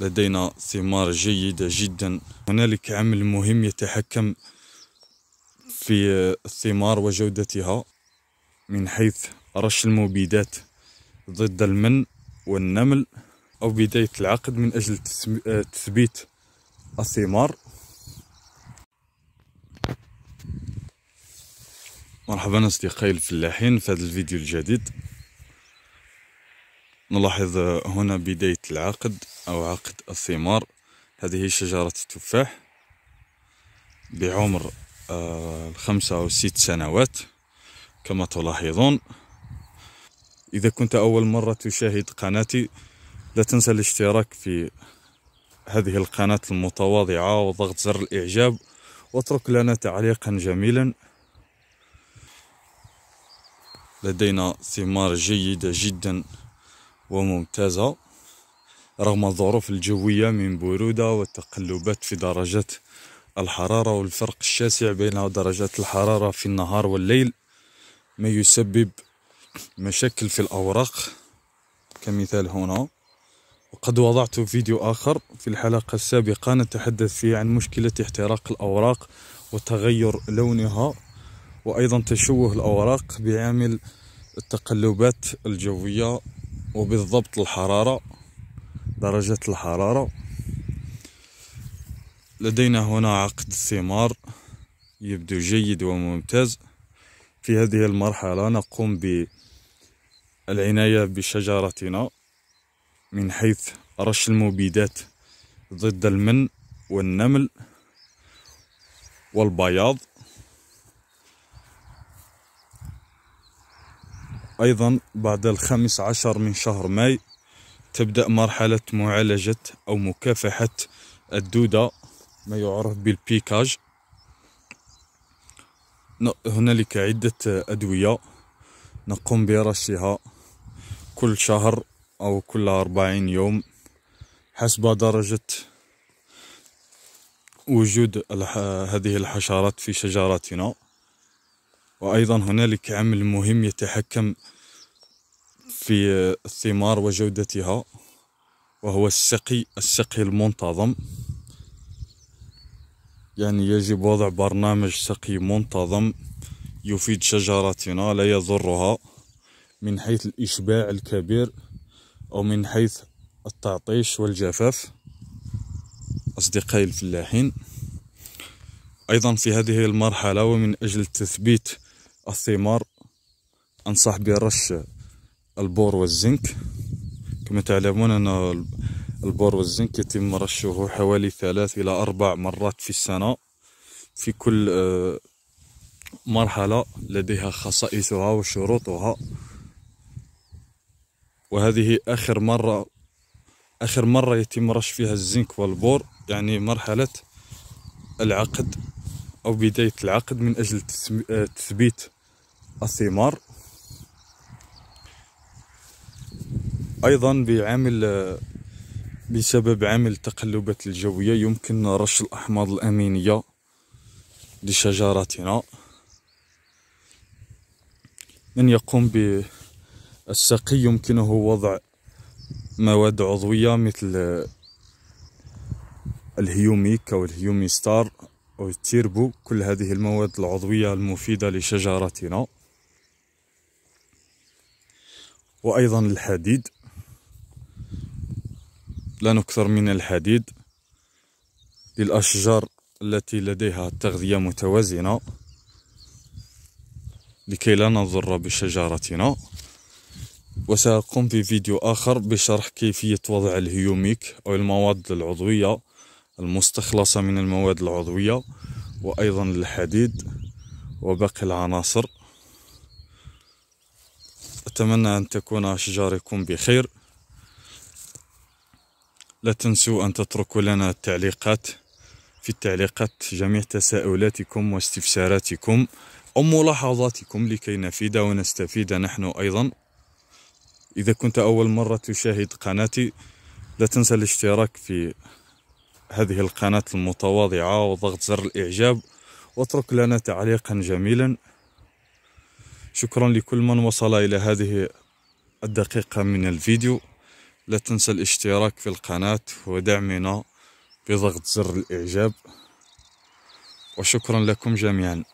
لدينا ثمار جيدة جدا. هنالك عمل مهم يتحكم في الثمار وجودتها من حيث رش المبيدات ضد المن والنمل أو بداية العقد من أجل تثبيت الثمار. مرحبا أصدقائي الفلاحين في هذا الفيديو الجديد. نلاحظ هنا بداية العقد. أو عقد الثمار. هذه شجرة التفاح بعمر آه، الخمسة أو ست سنوات كما تلاحظون. إذا كنت أول مرة تشاهد قناتي لا تنسى الاشتراك في هذه القناة المتواضعة وضغط زر الإعجاب واترك لنا تعليقا جميلا. لدينا ثمار جيدة جدا وممتازة. رغم الظروف الجوية من برودة والتقلبات في درجات الحرارة والفرق الشاسع بين درجات الحرارة في النهار والليل ما يسبب مشاكل في الأوراق. كمثال هنا. وقد وضعت فيديو آخر في الحلقة السابقة نتحدث فيه عن مشكلة احتراق الأوراق وتغير لونها وأيضا تشوه الأوراق بعامل التقلبات الجوية وبالضبط الحرارة. درجة الحرارة. لدينا هنا عقد الثمار يبدو جيد وممتاز. في هذه المرحلة نقوم بالعناية بشجرتنا من حيث رش المبيدات ضد المن والنمل والبياض. أيضا بعد الخامس عشر من شهر ماي تبدأ مرحلة معالجة أو مكافحة الدودة ما يعرف بالبيكاج. هنالك عدة أدوية نقوم برشها كل شهر أو كل أربعين يوم حسب درجة وجود هذه الحشرات في شجراتنا. وأيضا هنالك عمل مهم يتحكم في الثمار وجودتها وهو السقي السقي المنتظم. يعني يجب وضع برنامج سقي منتظم يفيد شجرتنا لا يضرها من حيث الإشباع الكبير أو من حيث التعطيش والجفاف. أصدقائي الفلاحين أيضا في هذه المرحلة ومن أجل تثبيت الثمار أنصح برش البور والزنك. كما تعلمون أن البور والزنك يتم رشه حوالي ثلاث إلى أربع مرات في السنة. في كل آه، مرحلة لديها خصائصها وشروطها. وهذه آخر مرة آخر مرة يتم رش فيها الزنك والبور يعني مرحلة العقد أو بداية العقد من أجل آه، تثبيت الثمار. أيضا بعامل بسبب عامل التقلبات الجوية يمكن رش الأحماض الأمينية لشجراتنا من يقوم بالسقي يمكنه وضع مواد عضوية مثل الهيوميك أو الهيوميستار أو التيربو. كل هذه المواد العضوية المفيدة لشجراتنا وأيضا الحديد. لا نكثر من الحديد للأشجار التي لديها تغذية متوازنة لكي لا نضر بشجرتنا وسأقوم في فيديو آخر بشرح كيفية وضع الهيوميك أو المواد العضوية المستخلصة من المواد العضوية وأيضا الحديد وباقي العناصر. أتمنى أن تكون أشجاركم بخير. لا تنسوا أن تتركوا لنا التعليقات في التعليقات جميع تساؤلاتكم واستفساراتكم أو ملاحظاتكم لكي نفيد ونستفيد نحن أيضا. إذا كنت أول مرة تشاهد قناتي لا تنسى الاشتراك في هذه القناة المتواضعة وضغط زر الإعجاب واترك لنا تعليقا جميلا. شكرا لكل من وصل إلى هذه الدقيقة من الفيديو. لا تنسى الاشتراك في القناة ودعمنا بضغط زر الإعجاب. وشكرا لكم جميعا.